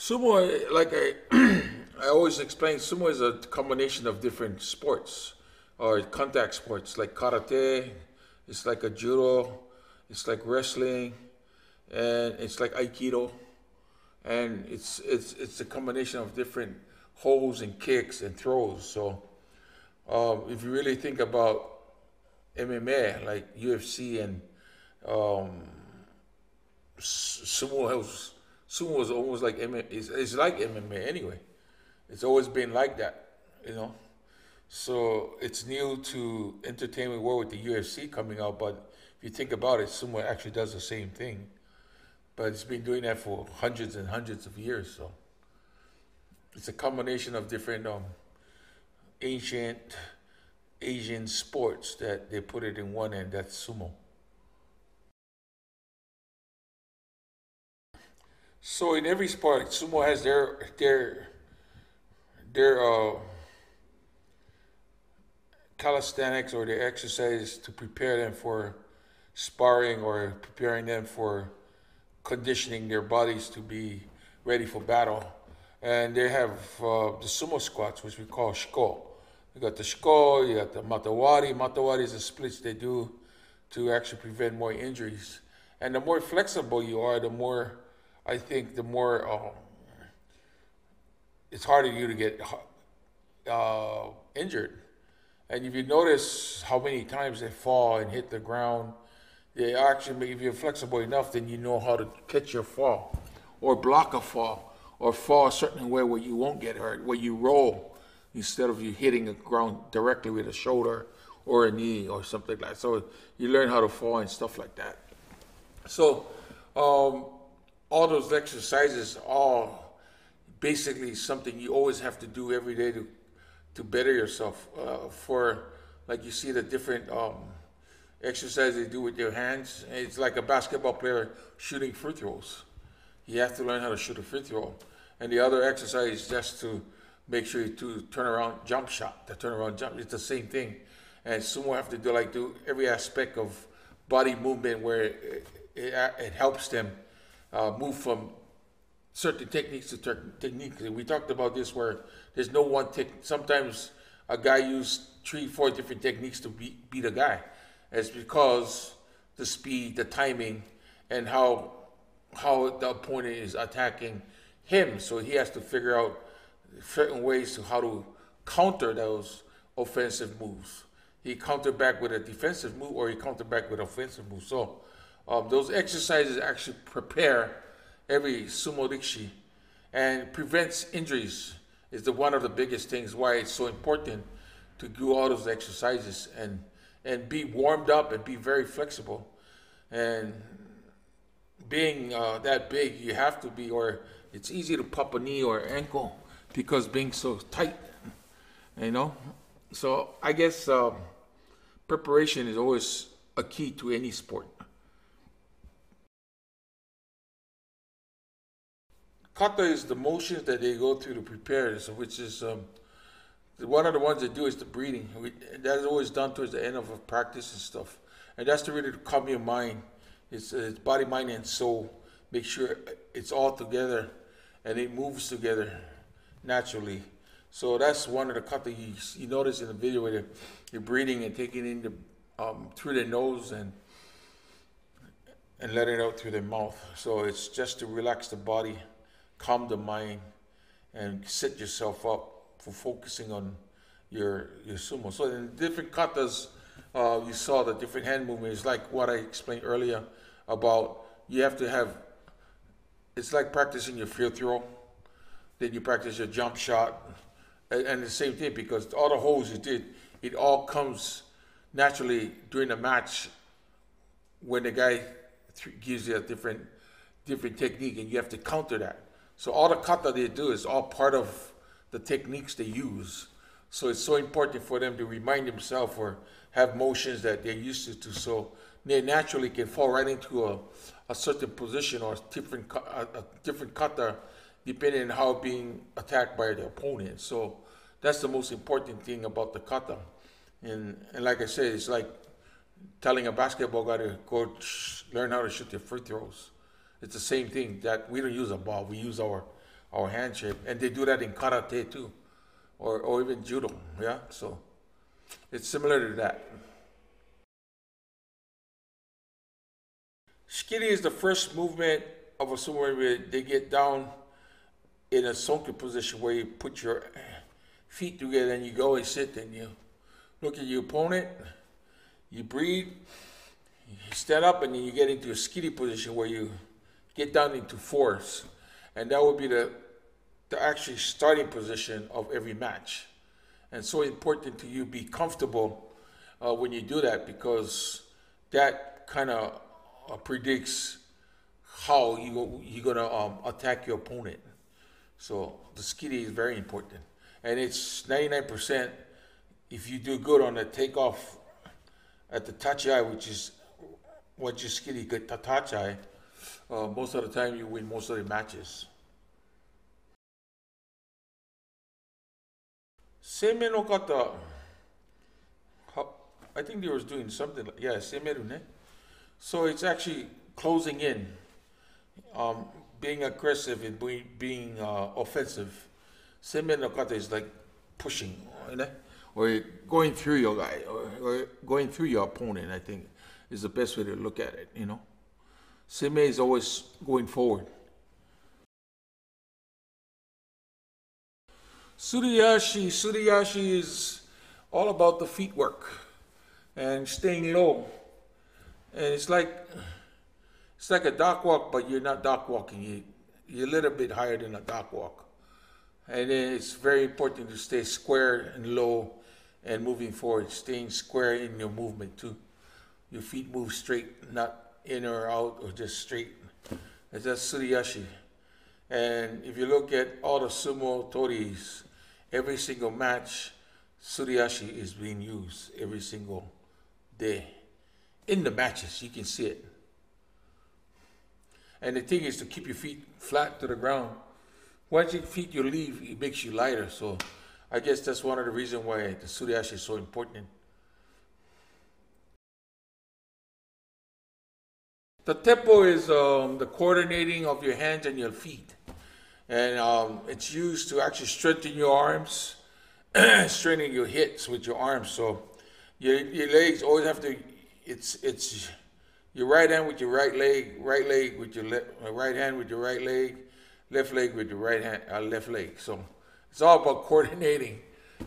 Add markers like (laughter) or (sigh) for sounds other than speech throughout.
Sumo, like I, (clears throat) I always explain, sumo is a combination of different sports or contact sports like karate. It's like a judo. It's like wrestling, and it's like aikido, and it's it's it's a combination of different holds and kicks and throws. So, um, if you really think about MMA, like UFC and um, sumo sumo is almost like MMA. It's, it's like MMA anyway. It's always been like that, you know. So it's new to entertainment world with the UFC coming out, but if you think about it, sumo actually does the same thing. But it's been doing that for hundreds and hundreds of years. So it's a combination of different um, ancient Asian sports that they put it in one end. That's sumo. So in every sport, sumo has their their their uh, calisthenics or their exercise to prepare them for sparring or preparing them for conditioning their bodies to be ready for battle. And they have uh, the sumo squats, which we call shiko. You got the shiko, you got the matawari. Matawari is the splits they do to actually prevent more injuries. And the more flexible you are, the more I think the more um, it's harder you to get uh, injured. And if you notice how many times they fall and hit the ground, they actually, if you're flexible enough, then you know how to catch your fall or block a fall or fall a certain way where you won't get hurt, where you roll instead of you hitting the ground directly with a shoulder or a knee or something like that. So you learn how to fall and stuff like that. So um, all those exercises are basically something you always have to do every day to to better yourself. Uh, for like you see the different um, exercises they do with your hands. It's like a basketball player shooting free throws. You have to learn how to shoot a free throw. And the other exercise is just to make sure you to turn around jump shot. The turn around jump. It's the same thing. And someone have to do like do every aspect of body movement where it, it, it helps them uh, move from certain techniques to certain techniques. We talked about this where there's no one tech. Sometimes a guy used three, four different techniques to beat, beat a guy. It's because the speed, the timing, and how how the opponent is attacking him. So he has to figure out certain ways to how to counter those offensive moves. He counter back with a defensive move, or he counter back with offensive move. So um, those exercises actually prepare every sumo rikishi and prevents injuries. Is the one of the biggest things why it's so important to do all those exercises and and be warmed up and be very flexible. And being uh, that big you have to be or it's easy to pop a knee or ankle because being so tight you know? So i guess uh, preparation is always a key to any sport kata is the motions that they go through to prepare, so which is um, one of the ones they do is the breathing. We, that is always done towards the end of a practice and stuff, and that's to really calm your mind. It's, uh, it's body, mind, and soul. Make sure it's all together, and it moves together naturally. So that's one of the kata you, you notice in the video where you're breathing and taking in the um, through the nose and and letting it out through the mouth. So it's just to relax the body calm the mind and set yourself up for focusing on your your sumo. So in different katas, uh, you saw the different hand movements, like what I explained earlier about you have to have. It's like practicing your field throw, then you practice your jump shot, and, and the same thing because all the holds you did, it all comes naturally during the match when the guy gives you a different different technique, and you have to counter that. So all the kata they do is all part of the techniques they use. So it's so important for them to remind themselves or have motions that they're used to. So they naturally can fall right into a, a certain position or different a, a different kata depending on how being attacked by the opponent. So that's the most important thing about the kata. And, and like I said, it's like telling a basketball guy to go learn how to shoot their free throws. It's the same thing that we don't use a ball. We use our our hand shape. And they do that in karate too, or, or even judo. Yeah, so it's similar to that. Shikiri is the first movement of a sumo where they get down in a sonken position where you put your feet together and you go and sit and you look at your opponent, you breathe, you stand up, and then you get into a skitty position where you get down into fours. And that would be the, the actually starting position of every match. And so important to you be comfortable uh, when you do that because that kind of uh, predicts how you, you're to um, attack your opponent. So the skitty is very important. And it's 99% if you do good on the takeoff at the tachi, which is what you skitty good tachi, uh, most of the time you win most of the matches. Seme no kata, I think they was doing something like, yeah, semeru ne. So it's actually closing in, um, being aggressive and being, being uh, offensive. Seme no kata is like pushing, you or going through your guy, or, or going through your opponent, I think is the best way to look at it, you know. Seme is always going forward. Suriashi, Suriashi is all about the feet work and staying low. And it's like it's like a dock walk, but you're not dock walking. You, you're a little bit higher than a dock walk. And it's very important to stay square and low and moving forward, staying square in your movement too. Your feet move straight, not in or out or just straight. That's Suriashi. And if you look at all the sumo tories, every single match, Suriashi is being used every single day. In the matches, you can see it. And the thing is to keep your feet flat to the ground. Once your feet you leave, it makes you lighter. So I guess that's one of the reasons why the Suriashi is so important. The teppo is um, the coordinating of your hands and your feet. And um, it's used to actually strengthen your arms, (clears throat) strengthen your hips with your arms. So your, your legs always have to, it's, it's your right hand with your right leg, right leg with your left, uh, right hand with your right leg, left leg with your right hand, uh, left leg. So it's all about (laughs) coordinating.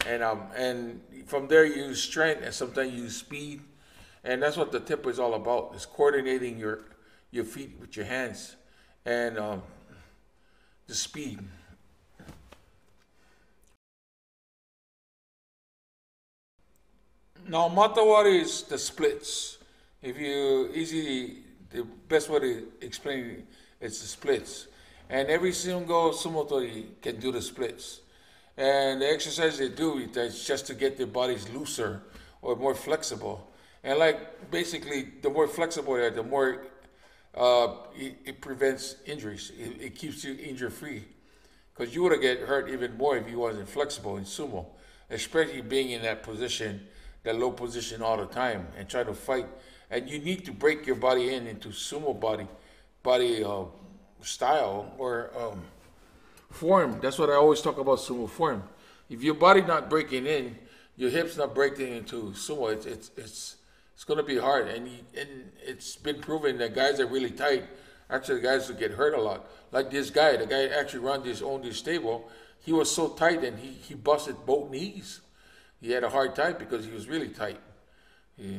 And, um, and from there you use strength and sometimes you use speed. And that's what the tip is all about, is coordinating your your feet with your hands and um, the speed. Now, matawari is the splits. If you easy, the best way to explain it's the splits. And every single sumotori can do the splits. And the exercise they do is just to get their bodies looser or more flexible. And like basically, the more flexible they are, the more uh, it, it, prevents injuries. It, it keeps you injury free. Because you would have get hurt even more if you wasn't flexible in sumo, especially being in that position, that low position all the time, and try to fight. And you need to break your body in into sumo body, body uh, style or um, form. That's what I always talk about sumo form. If your body not breaking in, your hips not breaking into sumo, it's it's, it's it's going to be hard. And, he, and it's been proven that guys are really tight. Actually, guys will get hurt a lot. Like this guy, the guy actually runs his own this stable. He was so tight and he, he busted both knees. He had a hard time because he was really tight.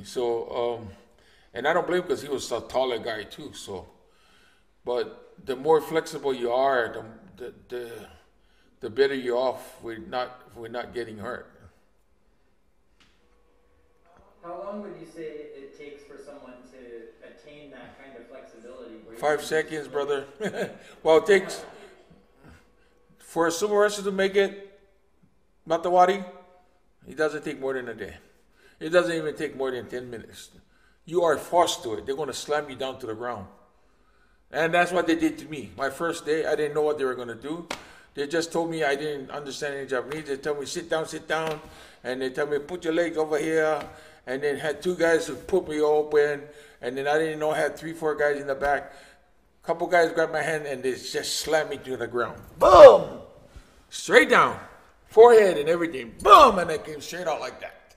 So, um, and I don't blame because he was a taller guy too. So, but the more flexible you are, the, the, the, the better you're off with not, with not getting hurt. How long would you say it takes for someone to attain that kind of flexibility? Five seconds, brother. (laughs) well, it takes for a sumo wrestler to make it matawari. It doesn't take more than a day. It doesn't even take more than ten minutes. You are forced to it. They're going to slam you down to the ground. And that's what they did to me. My first day, I didn't know what they were going to do. They just told me I didn't understand any Japanese. They told me, sit down, sit down. And they tell me, put your leg over here and then had two guys who put me open, and then I didn't know I had three, four guys in the back A couple guys grabbed my hand and they just slammed me to the ground. Boom! Straight down, forehead and everything. Boom! And I came straight out like that.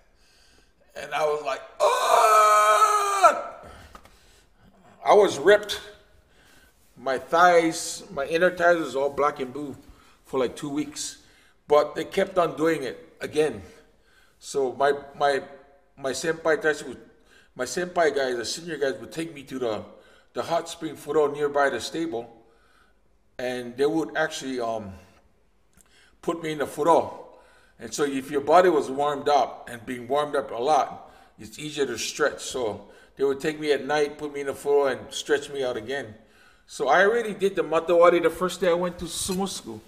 And I was like, oh! I was ripped. My thighs, my inner thighs was all black and blue for like two weeks. But they kept on doing it again. So my my my senpai guys would my senpai guys, the senior guys would take me to the the hot spring furo nearby the stable, and they would actually um, put me in the furo. And so if your body was warmed up and being warmed up a lot, it's easier to stretch. So they would take me at night, put me in the furo, and stretch me out again. So I already did the matawari the first day I went to sumo school.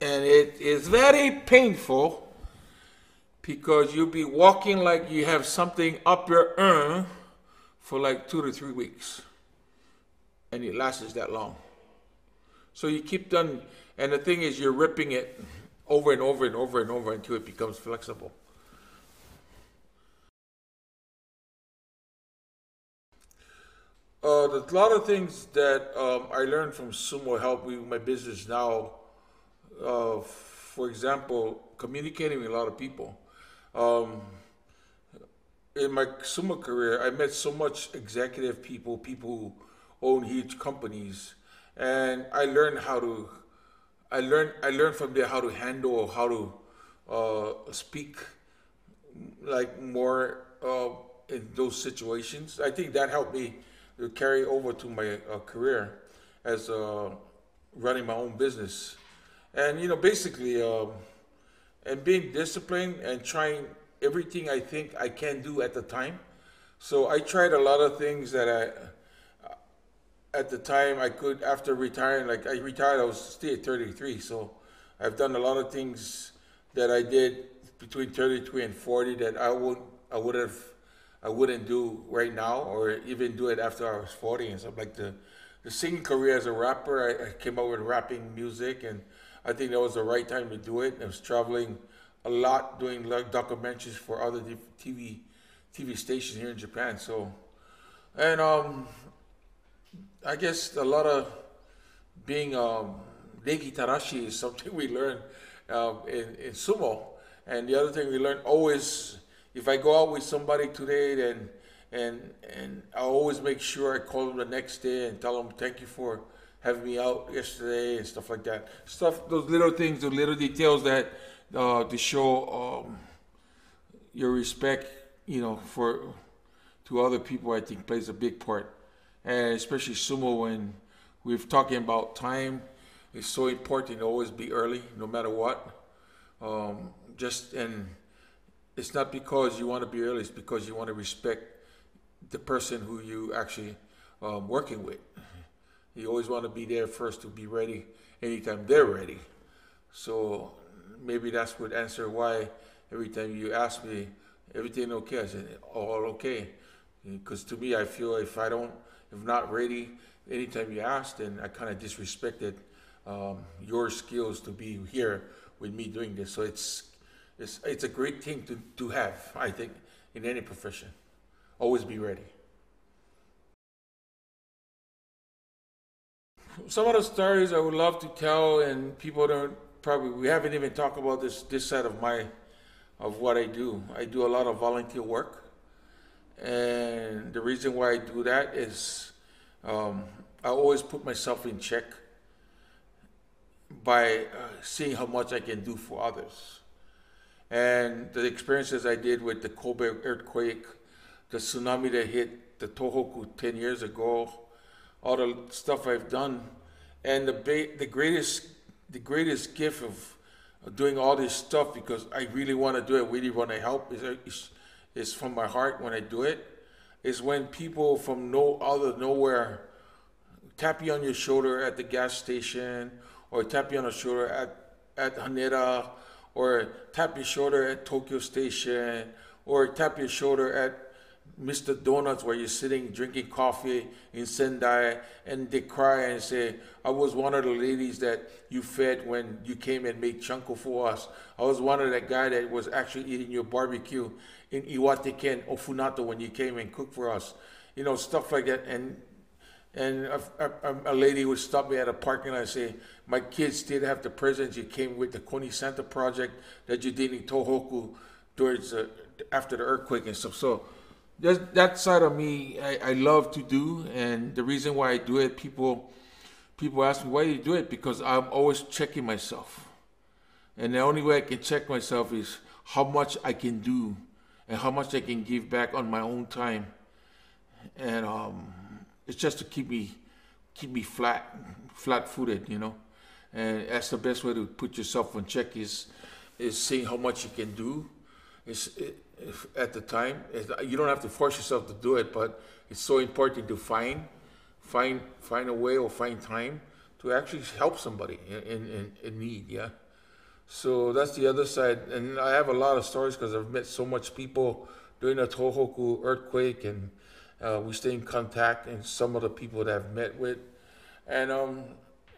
And it is very painful because you'll be walking like you have something up your arm for like two to three weeks. And it lasts that long. So you keep done, and the thing is, you're ripping it over and over and over and over until it becomes flexible. Uh, there's a lot of things that um, I learned from sumo help me with my business now. Uh, for example, communicating with a lot of people. Um, in my sumo career, I met so much executive people, people who own huge companies, and I learned how to. I learned I learned from there how to handle, how to uh, speak, like more uh, in those situations. I think that helped me to carry over to my uh, career as uh, running my own business, and you know basically, um, and being disciplined and trying everything I think I can do at the time. So I tried a lot of things that I, uh, at the time I could, after retiring, like I retired, I was still at 33. So I've done a lot of things that I did between 33 and 40 that I would, I would have, I wouldn't do right now or even do it after I was 40 and stuff like the, the singing career as a rapper. I, I came up with rapping music and I think that was the right time to do it. I was traveling a lot doing like documentaries for other TV TV stations here in Japan. So, and um, I guess a lot of being um, Negi Tarashi is (laughs) something we learn um, in, in sumo. And the other thing we learn always, if I go out with somebody today, then and and I always make sure I call them the next day and tell them thank you for having me out yesterday and stuff like that. Stuff, those little things, those little details that uh, to show um, your respect, you know, for to other people, I think plays a big part, and especially sumo when we're talking about time. It's so important to always be early, no matter what. Um, just and it's not because you want to be early; it's because you want to respect the person who you actually um, working with. You always want to be there first to be ready anytime they're ready. So maybe that's would answer why every time you ask me, everything okay? I said, all okay. Because to me, I feel if I don't, if not ready, anytime you ask, then I kind of disrespected um, your skills to be here with me doing this. So it's, it's, it's a great thing to, to have, I think, in any profession. Always be ready. Some of the stories I would love to tell, and people don't probably we haven't even talked about this this side of my of what I do. I do a lot of volunteer work, and the reason why I do that is um, I always put myself in check by uh, seeing how much I can do for others. And the experiences I did with the Kobe earthquake, the tsunami that hit the Tohoku 10 years ago, all the stuff I've done, and the, ba- the greatest the greatest gift of, of doing all this stuff because I really want to do it, really want to help is, is, from my heart when I do it, is when people from no other nowhere tap you on your shoulder at the gas station or tap you on the shoulder at, at Haneda or tap your shoulder at Tokyo Station or tap your shoulder at Mr. Donuts where you're sitting drinking coffee in Sendai and they cry and say, I was one of the ladies that you fed when you came and made chanko for us. I was one of that guy that was actually eating your barbecue in Iwateken Ofunato when you came and cooked for us. You know, stuff like that. And And a, a, a lady would stop me at a parking lot and say, "My kids did have the presents you came with the Koni Santa project that you did in Tohoku towards uh, after the earthquake and stuff." So that that side of me, I, I love to do, and the reason why I do it, people people ask me why do you do it? Because I'm always checking myself, and the only way I can check myself is how much I can do and how much I can give back on my own time, and um, it's just to keep me keep me flat flat footed, you know, and that's the best way to put yourself on check is is seeing how much you can do. It's, it, at the time you don't have to force yourself to do it, but it's so important to find find find a way or find time to actually help somebody in in, in need. Yeah. So that's the other side, and I have a lot of stories because I've met so much people during the Tohoku earthquake, and uh, we stay in contact. And some of the people that I've met with, and um,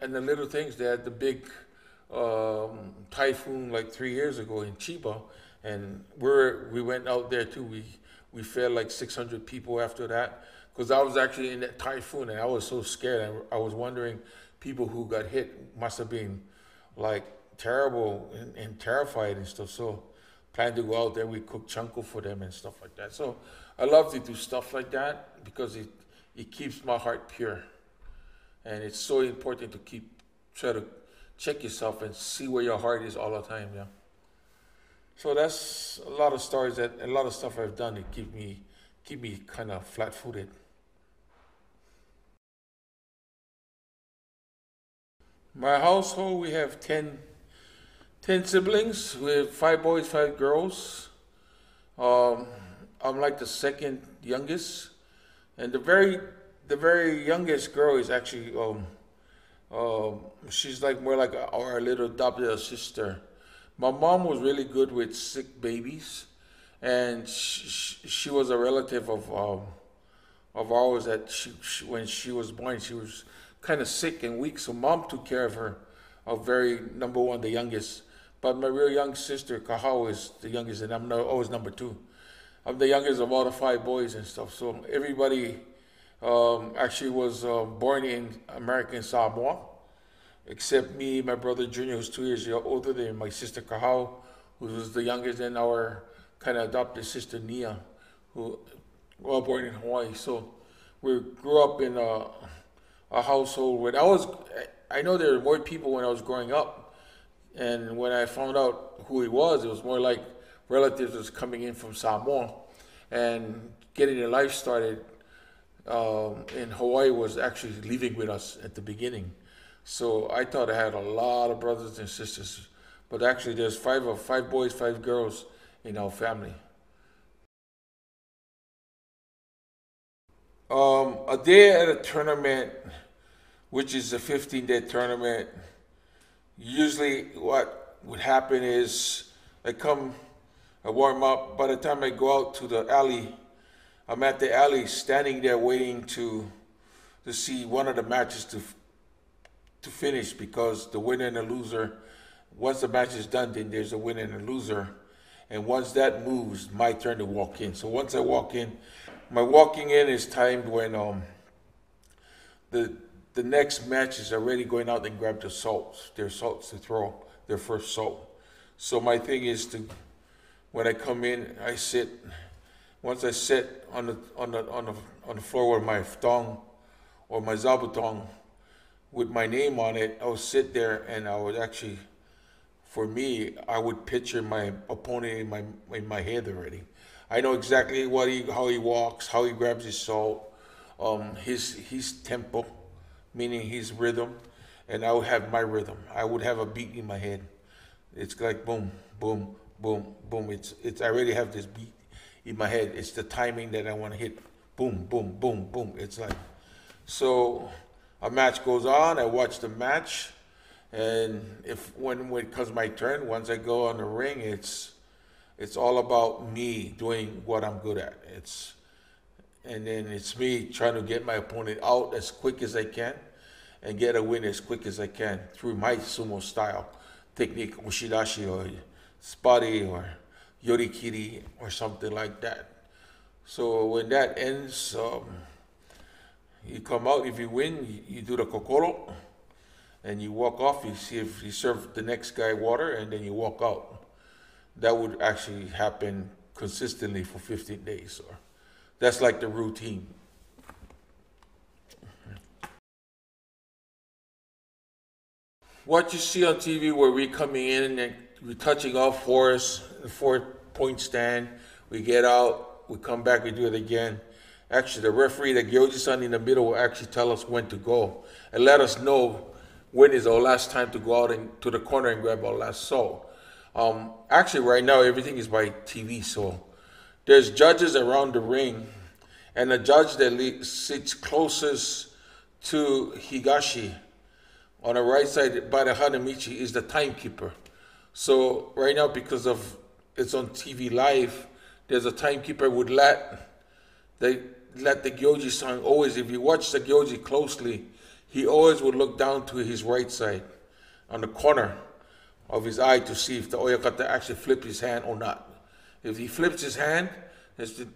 and the little things. They had the big um, typhoon like three years ago in Chiba, and we're we went out there too. We we fed like 600 people after that because I was actually in that typhoon, and I was so scared. I, I was wondering, people who got hit must have been like terrible and, and terrified and stuff. So plan to go out there. We cook chanko for them and stuff like that. So I love to do stuff like that because it it keeps my heart pure, and it's so important to keep try to check yourself and see where your heart is all the time. Yeah. So that's a lot of stories that a lot of stuff I've done to keep me keep me kind of flat footed. My household, we have 10, 10 siblings. We have five boys, five girls. Um, I'm like the second youngest, and the very the very youngest girl is actually um, um, she's like more like our little adopted sister. My mom was really good with sick babies, and she, she was a relative of um, of ours that she, she, when she was born she was kind of sick and weak, so mom took care of her. Of very number one, the youngest. But my real young sister, Kahao, is the youngest, and I'm no, always number two. I'm the youngest of all the five boys and stuff. So everybody um, actually was uh, born in American Samoa, except me, my brother Junior, who's two years older than my sister Kahao, who was the youngest, and our kind of adopted sister Nia, who were all born in Hawaii. So we grew up in a, a household where I was. I know there were more people when I was growing up, and when I found out who he was, it was more like relatives was coming in from Samoa, and getting their life started um, in Hawaii was actually living with us at the beginning. So I thought I had a lot of brothers and sisters, but actually there's five of five boys, five girls in our family. Um, a day at a tournament, which is a 15 day tournament, usually what would happen is I come, I warm up. By the time I go out to the alley, I'm at the alley standing there waiting to to see one of the matches to to finish because the winner and the loser, once the match is done, then there's a winner and a loser. And once that moves, my turn to walk in. So once I walk in, my walking in is timed when um, the the next match is already going out and grab the salts, their salts to throw, their first salt. So my thing is to, when I come in, I sit. Once I sit on the on the on the on the floor with my thong or my zabuton with my name on it, I would sit there and I would actually for me, I would picture my opponent in my in my head already. I know exactly what he how he walks, how he grabs his salt, um, his his tempo, meaning his rhythm, and I would have my rhythm. I would have a beat in my head. It's like boom, boom, boom, boom. It's it's I already have this beat in my head. It's the timing that I want to hit. Boom, boom, boom, boom. It's like so. A match goes on. I watch the match and if when when it comes my turn, once I go on the ring, it's it's all about me doing what I'm good at. It's and then it's me trying to get my opponent out as quick as I can and get a win as quick as I can through my sumo style technique, oshidashi or spotty or yorikiri or something like that. So when that ends, um, You come out, if you win, you, you do the kokoro, and you walk off, you see if you serve the next guy water, and then you walk out. That would actually happen consistently for 15 days. Or that's like the routine. What you see on TV where we coming in and we're touching off Forest, the four point stand, we get out, we come back, we do it again. Actually, the referee, the Gyoji-san in the middle will actually tell us when to go and let us know when is our last time to go out and to the corner and grab our last soul. Um, actually, right now, everything is by TV, so there's judges around the ring, and the judge that le- sits closest to Higashi on the right side by the Hanamichi is the timekeeper. So right now, because of it's on TV live, there's a timekeeper would let they let the Gyoji san always. If you watch the Gyoji closely, he always would look down to his right side, on the corner of his eye to see if the Oyakata actually flipped his hand or not. If he flips his hand, that's to,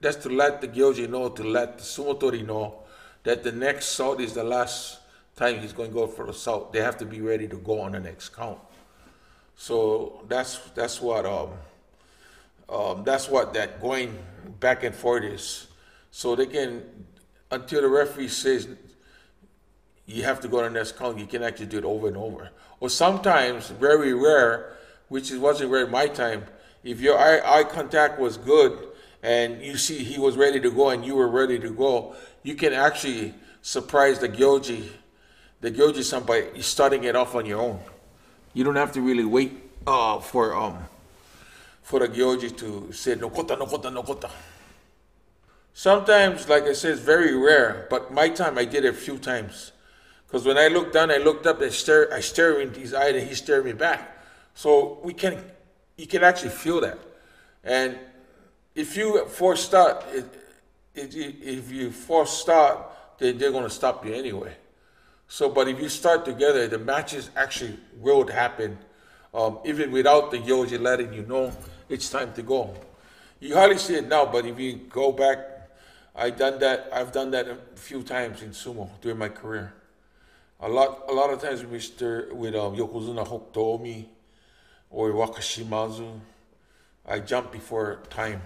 that's to let the Gyoji know, to let the Sumotori know that the next salt is the last time he's going to go for the salt. They have to be ready to go on the next count. So that's that's what um, um, that's what that going back and forth is. So they can until the referee says you have to go to the next count, you can actually do it over and over. Or sometimes, very rare, which wasn't rare in my time, if your eye, eye contact was good and you see he was ready to go and you were ready to go, you can actually surprise the Gyoji, the Gyoji by starting it off on your own. You don't have to really wait uh, for um for the Gyoji to say nokota nokota nokota. Sometimes, like I said, it's very rare, but my time I did it a few times. Because when I looked down, I looked up and stare, I stare into his eye and he stared me back. So we can, you can actually feel that. And if you force start, it, it, if you force start, then they're going to stop you anyway. So, but if you start together, the matches actually will happen, um, even without the Gyoji letting you know it's time to go. You hardly see it now, but if you go back, I done that. I've done that a few times in sumo during my career. A lot, a lot of times we stir with um, Yokozuna Hokuto or Wakashimazu. I jump before time.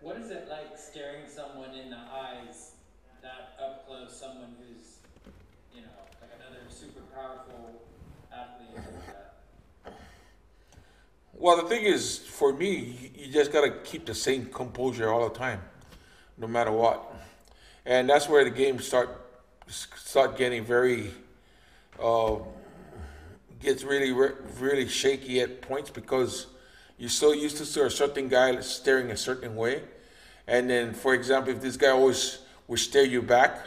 What is it like staring someone in the eyes that up close, someone who's, you know, like another super powerful athlete like? Well, the thing is, for me, you- you just gotta keep the same composure all the time, no matter what, and that's where the game start start getting very uh, gets really really shaky at points because you're so used to a certain guy staring a certain way, and then, for example, if this guy always will stare you back,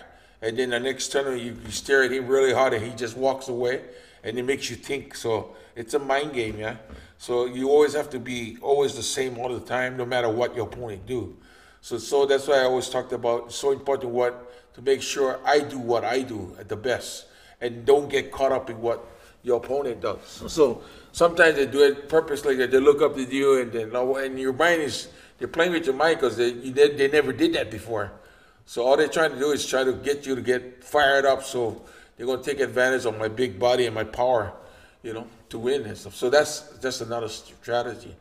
and then the next turn you, you stare at him really hard and he just walks away, and it makes you think. So it's a mind game, yeah. So you always have to be always the same all the time, no matter what your opponent do. So so that's why I always talked about so important what to make sure I do what I do at the best, and don't get caught up in what your opponent does. So sometimes they do it purposely they look up to you and then oh, and your mind is they're playing with your mind because they they, they never did that before. So all they're trying to do is try to get you to get fired up. So they're gonna take advantage of my big body and my power, you know, to win and stuff. So that's that's another strategy.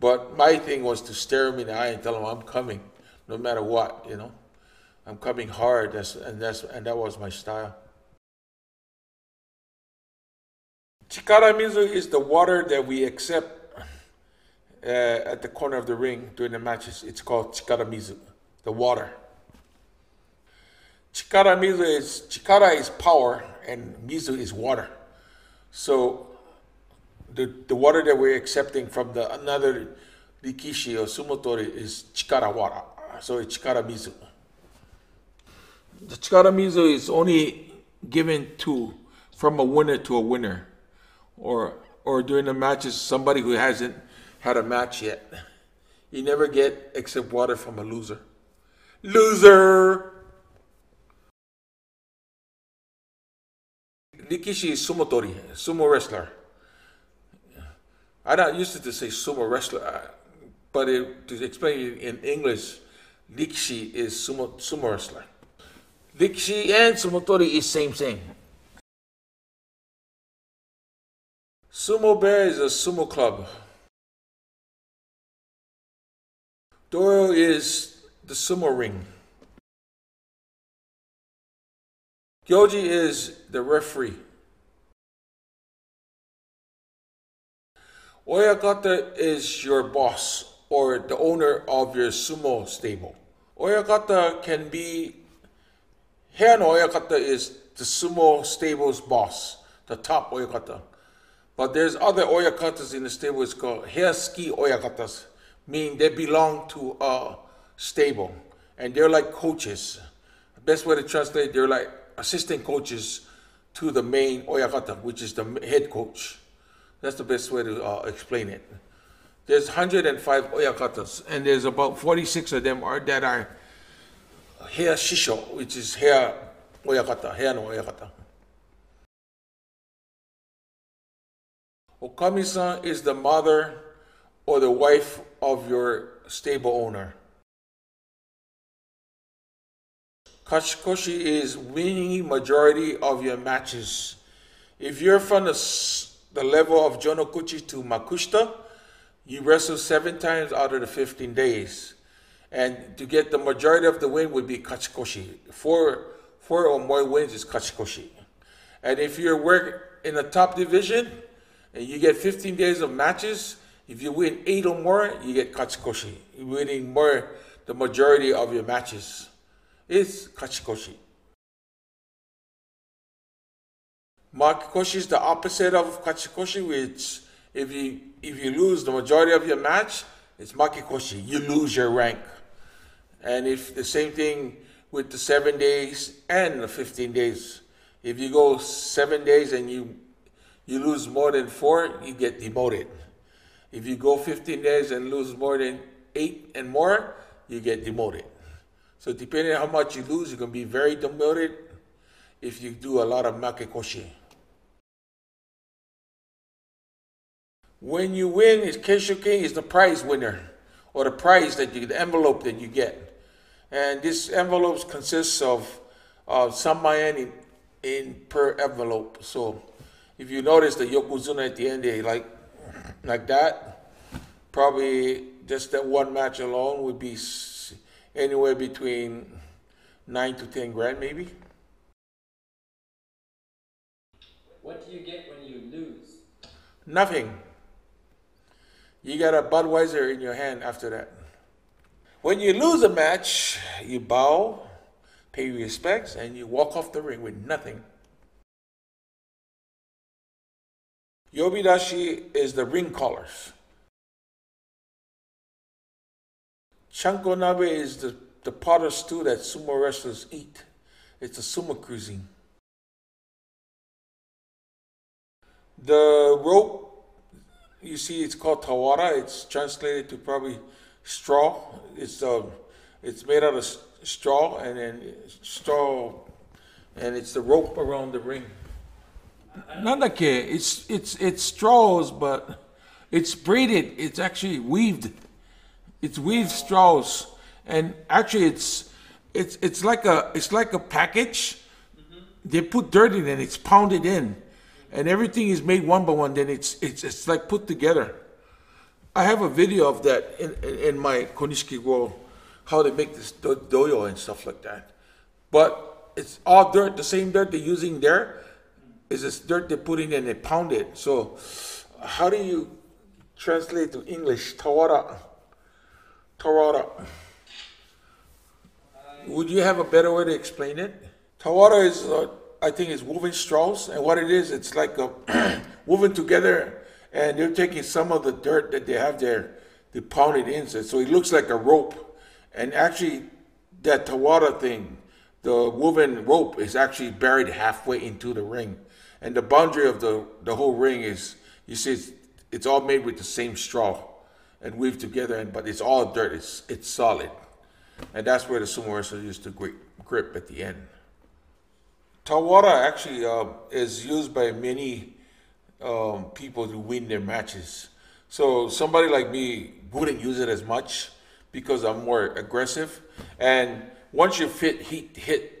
But my thing was to stare him in the eye and tell him I'm coming, no matter what, you know. I'm coming hard. That's and that's and that was my style. Chikaramizu is the water that we accept uh, at the corner of the ring during the matches. It's called chikaramizu, the water. Chikaramizu is chikara is power and mizu is water. So the, the water that we're accepting from the another rikishi or sumotori is chikara water. So it's chikara mizu. The chikara mizu is only given to from a winner to a winner, or or during the matches somebody who hasn't had a match yet. You never get except water from a loser. Loser. Rikishi is sumotori, sumo wrestler. I don't used to say sumo wrestler, but it, to explain it in English, Rikishi is sumo, sumo wrestler. Rikishi and Sumotori is same thing. Sumo Bear is a sumo club. Doro is the sumo ring. Gyoji is the referee. Oyakata is your boss or the owner of your sumo stable. Oyakata can be Heya no Oyakata is the sumo stable's boss, the top Oyakata. But there's other Oyakatas in the stable, it's called hair ski Oyakatas, meaning they belong to a stable. And they're like coaches. The best way to translate, they're like assistant coaches to the main Oyakata, which is the head coach. That's the best way to uh, explain it. There's 105 Oyakatas, and there's about 46 of them are that are heya shisho, which is heya Oyakata, heya no Oyakata. Okami-san is the mother or the wife of your stable owner. Kachikoshi is winning majority of your matches. If you're from the, the level of Jonokuchi to Makushita, you wrestle seven times out of the 15 days. And to get the majority of the win would be Kachikoshi. Four, four or more wins is Kachikoshi. And if you work in the top division and you get 15 days of matches, if you win eight or more, you get Kachikoshi. You're winning more, the majority of your matches is Kachikoshi. Makekoshi is the opposite of Kachikoshi, which if you if you lose the majority of your match, it's Makekoshi. You lose your rank. And if the same thing with the seven days and the 15 days. If you go seven days and you you lose more than four, you get demoted. If you go 15 days and lose more than eight and more, you get demoted. So depending on how much you lose, you can be very demoted if you do a lot of makekoshi. When you win, is Kenshokin is the prize winner, or the prize that you, the envelope that you get. And this envelope consists of uh, some yen in, in per envelope. So if you notice the yokozuna at the end, they like like that. Probably just that one match alone would be anywhere between nine to ten grand, maybe. What do you get when you lose? Nothing. You got a Budweiser in your hand after that. When you lose a match, you bow, pay respects, and you walk off the ring with nothing. Yobidashi is the ring callers. Chanko nabe is the, the pot of stew that sumo wrestlers eat. It's a sumo cuisine. The rope you see it's called tawara. It's translated to probably straw. It's uh, it's made out of straw and then straw, and it's the rope around the ring. Not it's it's it's straws, but it's braided. It's actually weaved. It's weaved straws, and actually it's it's it's like a it's like a package. They put dirt in it. It's pounded in, and everything is made one by one. Then it's it's it's like put together. I have a video of that in, in, in my Konishiki World, how they make this do- dohyo and stuff like that. But it's all dirt, the same dirt they're using there is this dirt they put in and they pound it. So, how do you translate to English? Tawara. Tawara. Would you have a better way to explain it? Tawara is, uh, I think, it's woven straws, and what it is, it's like a (clears throat) woven together, and they're taking some of the dirt that they have there, they pound it in, so it looks like a rope. And actually, that Tawara thing, the woven rope, is actually buried halfway into the ring, and the boundary of the the whole ring is, you see, it's, it's all made with the same straw and weaved together, and but it's all dirt. It's it's solid. And that's where the sumo wrestler used to grip, grip at the end. Tawara actually uh, is used by many um, people to win their matches. So somebody like me wouldn't use it as much because I'm more aggressive. And once you fit, hit, hit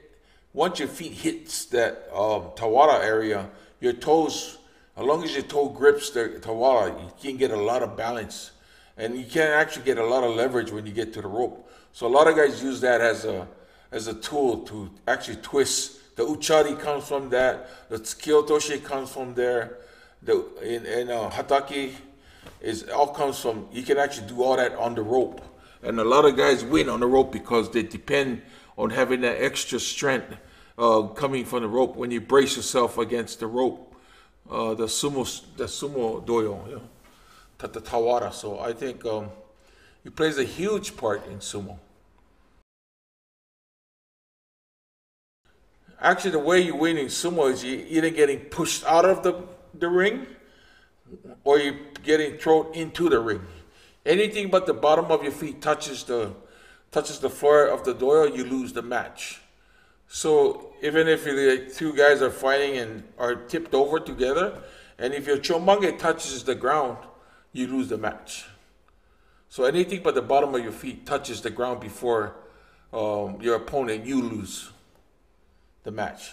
once your feet hits that um, Tawara area, your toes, as long as your toe grips the Tawara, you can get a lot of balance, and you can actually get a lot of leverage when you get to the rope. So a lot of guys use that as a as a tool to actually twist. The utchari comes from that. The kyotoshi comes from there. The in, in uh, hataki is all comes from. You can actually do all that on the rope, and a lot of guys win on the rope because they depend on having that extra strength uh, coming from the rope when you brace yourself against the rope. Uh, the sumo, the sumo dohyo, you know, tawara. So I think um, it plays a huge part in sumo. Actually, the way you win in sumo is you either getting pushed out of the, the ring or you're getting thrown into the ring. Anything but the bottom of your feet touches the touches the floor of the dohyo, you lose the match. So even if the two guys are fighting and are tipped over together, and if your chonmage touches the ground, you lose the match. So anything but the bottom of your feet touches the ground before um, your opponent, you lose the match.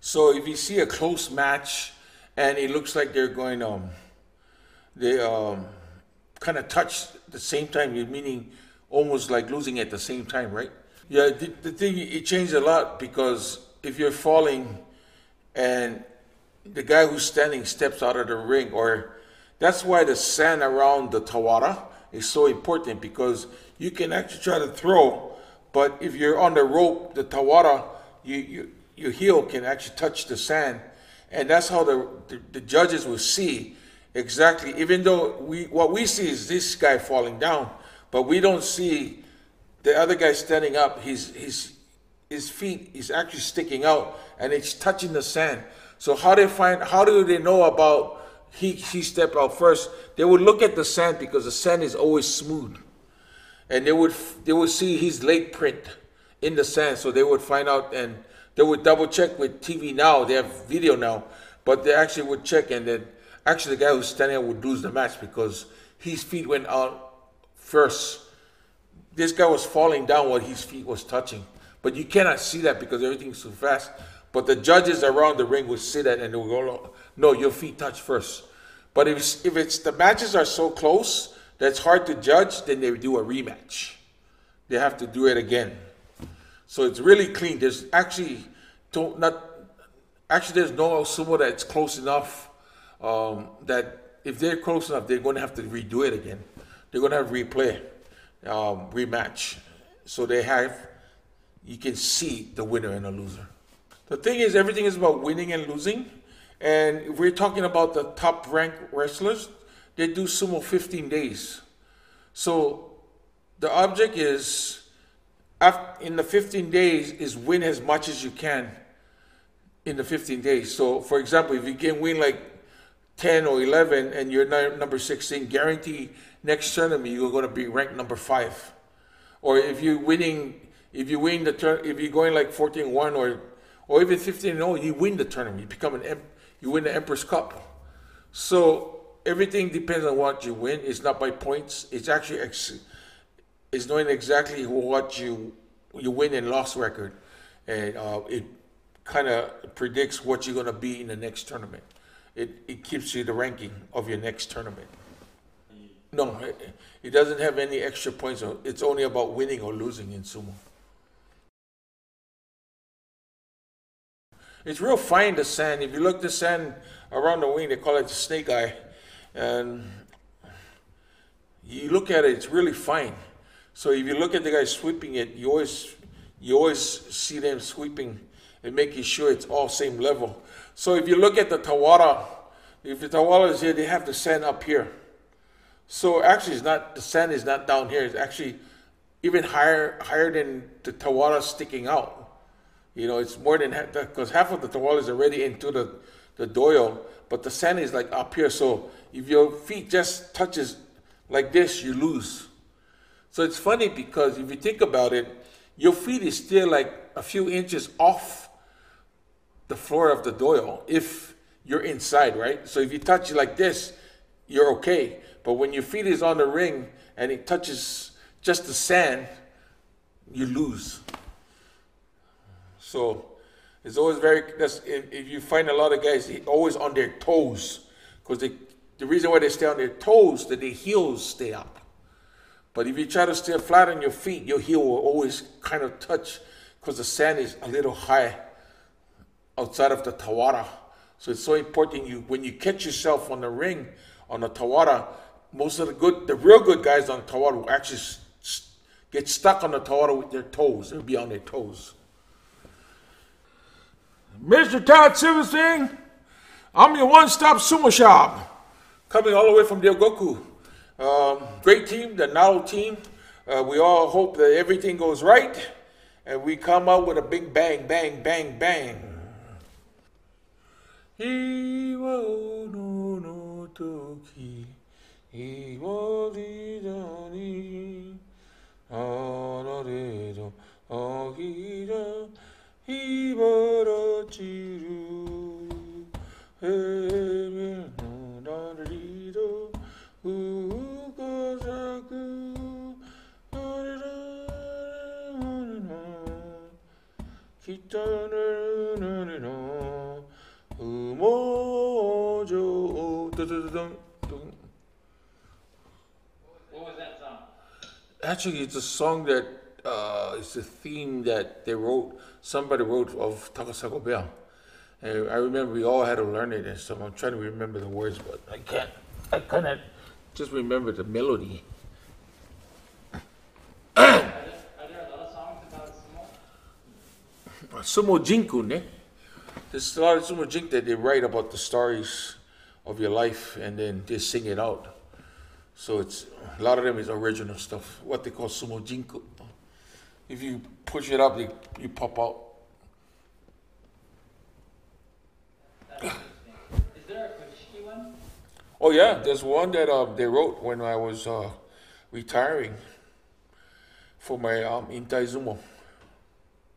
So if you see a close match and it looks like they're going um they um kind of touch the same time, meaning almost like losing at the same time, right? Yeah, the, the thing it changed a lot because if you're falling and the guy who's standing steps out of the ring, or that's why the sand around the tawara is so important because you can actually try to throw, but if you're on the rope, the tawara, you, you your heel can actually touch the sand, and that's how the, the, the judges will see exactly. Even though we what we see is this guy falling down, but we don't see the other guy standing up, his, his, his feet is actually sticking out and it's touching the sand. So how they find, how do they know about he, he stepped out first? They would look at the sand because the sand is always smooth. And they would, they would see his leg print in the sand. So they would find out and they would double check with TV now. They have video now, but they actually would check and then actually the guy who's standing up would lose the match because his feet went out first this guy was falling down while his feet was touching. But you cannot see that because everything's so fast. But the judges around the ring would see that and they would go, no, your feet touch first. But if if it's the matches are so close that it's hard to judge, then they do a rematch. They have to do it again. So it's really clean. There's actually not actually there's no sumo that's close enough um, that if they're close enough, they're going to have to redo it again. They're going to have replay um, rematch. So they have, you can see the winner and the loser. The thing is, everything is about winning and losing. And if we're talking about the top ranked wrestlers, they do sumo 15 days. So the object is, in the 15 days, is win as much as you can in the 15 days. So, for example, if you can win like 10 or 11 and you're number 16, guarantee next tournament you're going to be ranked number five. Or if you're winning, if you win the turn, if you're going like 14-1 or or even 15-0, you win the tournament. You become an you win the Emperor's Cup. So everything depends on what you win. It's not by points. It's actually ex- it's knowing exactly what you you win and loss record, and uh, it kind of predicts what you're going to be in the next tournament. It it keeps you the ranking of your next tournament. No, it, it doesn't have any extra points. It's only about winning or losing in sumo. It's real fine, the sand. If you look the sand around the wing, they call it the snake eye. And you look at it, it's really fine. So if you look at the guy sweeping it, you always you always see them sweeping and making sure it's all same level. So if you look at the Tawara, if the Tawara is here, they have the sand up here. So actually, it's not the sand is not down here. It's actually even higher higher than the tawara sticking out. You know, it's more than because half of the tawara is already into the the dohyo, but the sand is like up here. So if your feet just touches like this, you lose. So it's funny because if you think about it, your feet is still like a few inches off the floor of the dohyo if you're inside, right? So if you touch it like this, you're okay. But when your feet is on the ring and it touches just the sand, you lose. So it's always very, that's, if, you find a lot of guys, always on their toes. Because they, the reason why they stay on their toes, that their heels stay up. But if you try to stay flat on your feet, your heel will always kind of touch because the sand is a little high outside of the tawara. So it's so important you when you catch yourself on the ring on the tawara, most of the good, the real good guys on tawara will actually get stuck on the tawara with their toes. They'll be on their toes. Mr. Todd Silverstein, I'm your one-stop sumo shop. Coming all the way from Ryogoku. Um, great team, the Nao team. Uh, we all hope that everything goes right and we come out with a big bang, bang, bang, bang. Actually, it's a song that uh, it's a theme that they wrote. Somebody wrote of Takasago Bell. And I remember we all had to learn it and stuff. I'm trying to remember the words, but I can't. I cannot just remember the melody. (clears throat) Sumo Jinku, ne? There's a lot of Sumo Jinku that they write about the stories of your life and then they sing it out. So it's a lot of them is original stuff, what they call Sumo Jinku. If you push it up, you, you pop out. Is there a Koshiki one? Oh yeah, there's one that uh, they wrote when I was uh, retiring for my um, Intai Zumo.